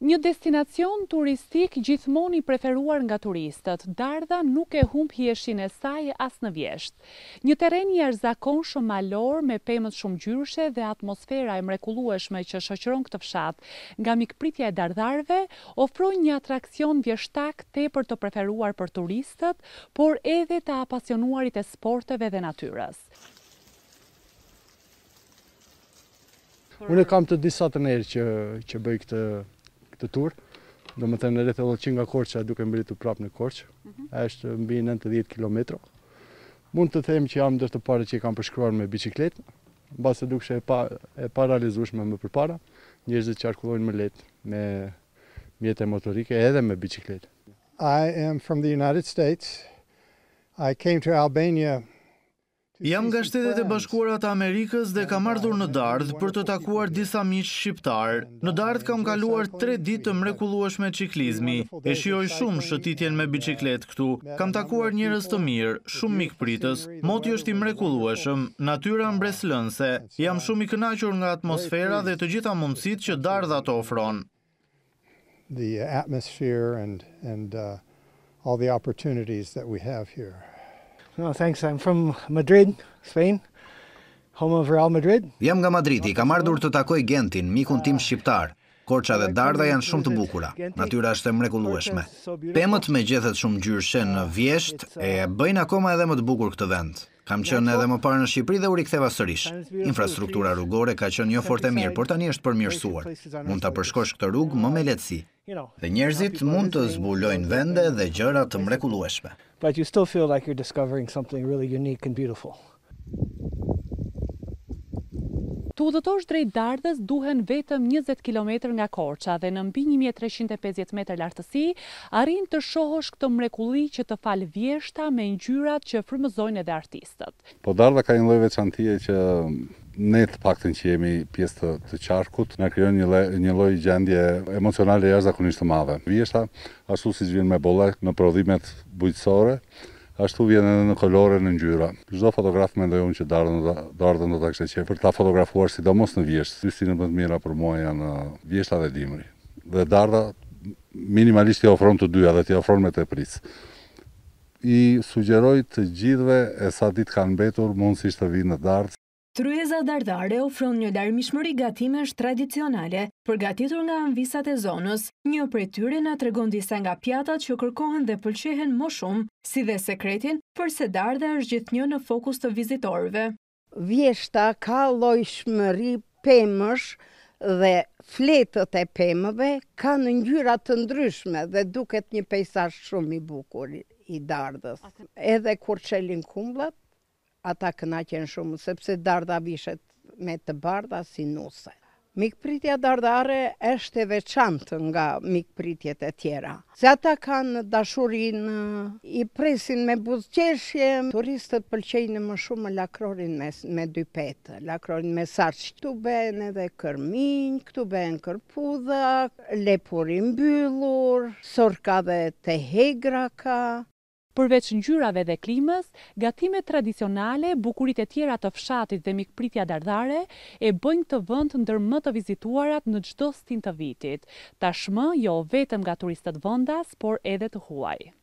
Një destinacion turistik gjithmonë i preferuar nga turistët, Dardha nuk e humb hijeshinë e saj as në vjeshtë. Një terren i jashtëzakonshëm malor, me pemët shumëngjyrëshe dhe atmosfera e mrekullueshme që shoqëron këtë fshat nga mikpritja e dardharëve, ofrojnë një atraksion vjeshtak tepër të preferuar për turistët, por edhe të apasionuarit e sporteve dhe natyrës. Unë e kam të disatën herë që, që bëj këtë, këtë tur, domethënë rreth e qark nga Korça duke mbërritur prapë në Korçë, mm -hmm. a është mbi 90 km. Mund të them që jam ndër të parët që e kam përshkruar me biçikletë, mbase dukej e, pa, e parealizueshme më përpara, njerëzit qarkullojnë më lehtë me mjete motorike edhe me biçikletë. I am from the United States. I came to Albania Jam nga Shtetet e Bashkuara të Amerikës dhe kam ardhur në Dardhë për të takuar disa miq shqiptarë. Në Dardhë kam kaluar tre ditë të mrekullueshme çiklizmi. E shijoj shumë shëtitjen me biçikletë këtu. Kam takuar njerëz të mirë, shumë mikpritës. Moti është i mrekullueshëm, natyra mbresëlënëse. Jam shumë i kënaqur nga atmosfera dhe të gjitha mundësitë që Dardha të ofron. the atmosphere and and all the opportunities that we have here. No, thanks. I'm from Madrid, Spain. Home of Real Madrid. Jam nga Madridi, kam ardhur të takoj Gentin, mikun tim shqiptar. Korça dhe Dardha janë shumë të bukura. Natyra është e mrekullueshme. Pemët me gjethet shumëngjyrëshe në vjeshtë e bëjnë akoma edhe më të bukur këtë vend. Kam qenë edhe më parë në Shqipëri dhe u riktheva sërish. Infrastruktura rrugore ka qenë jo fort e mirë, por tani është përmirësuar. Mund ta përshkosh këtë rrugë më me lehtësi. Dhe njerëzit mund të zbulojnë vende dhe gjëra të mrekullueshme. Të udhëtosh drejt Dardhës duhen vetëm njëzet kilometra nga Korça dhe në mbi një mijë e treqind e pesëdhjetë metra lartësi Arrin të shohësh këtë mrekulli që të fal vjeshta me ngjyrat që frymëzojnë edhe artistët. Po Dardha ka një lloj veçantie që ne të paktën që jemi pjesë të të qarkut na krijon një, një lloj gjendje emocionale jashtëzakonisht të madhe. Vjeshta ashtu siç vjen me bollëk në prodhimet bujqësore, ashtu vjen edhe në kolore në ngjyra. Çdo fotograf mendoj unë që Dardhën do ta, do ta kishte qejf për ta fotografuar sidomos në vjeshtë. Dy stinët më të mira për mua janë vjeshta dhe dimri. Dhe Dardha Minimalisht i ofron të dyja dhe t'i ofron me tepricë. I sugjeroj të gjithëve e sa ditë kanë mbetur mundësisht të vijnë në Dardhë. Tryeza dardhare ofron një larmishmëri gatimesh tradicionale, përgatitur nga amvisat e zonës. Një prej tyre na tregon disa nga pjatat që kërkohen dhe pëlqehen më shumë, si dhe sekretin përse Dardha është gjithnjë në fokus të vizitorëve. Vjeshta ka llojshmëri pemësh dhe fletët e pemëve kanë ngjyra të ndryshme dhe duket një peisazh shumë i bukur i Dardhës. Edhe kur çelin kumllat, ata kënaqen shumë, sepse Dardha vishet me të bardha si nuse. Mikpritja dardhare është e veçantë nga mikpritjet e tjera. Se ata kanë dashurinë, i presin me buzëqeshje. Turistët pëlqejnë më shumë lakrorin me dy petë, lakrorin me saç. Këtu bëhen edhe kërminj, këtu bëhen kërpudha, lepur i mbyllur, sorkadhe të egra ka. Përveç ngjyrave dhe klimës, gatimet tradicionale, bukuritë e tjera të fshatit dhe mikpritja dardhare e bëjnë këtë vend ndër më të vizituarat në çdo stinë të vitit, tashmë jo vetëm nga turistët vendas, por edhe të huaj.